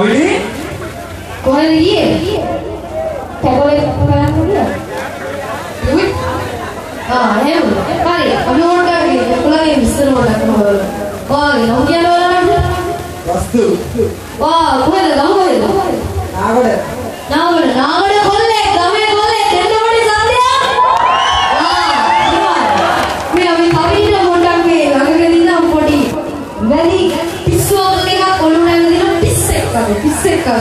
거의? 거의 대거의 대거의 한국이야. 누구? 아, 해 Y cerca.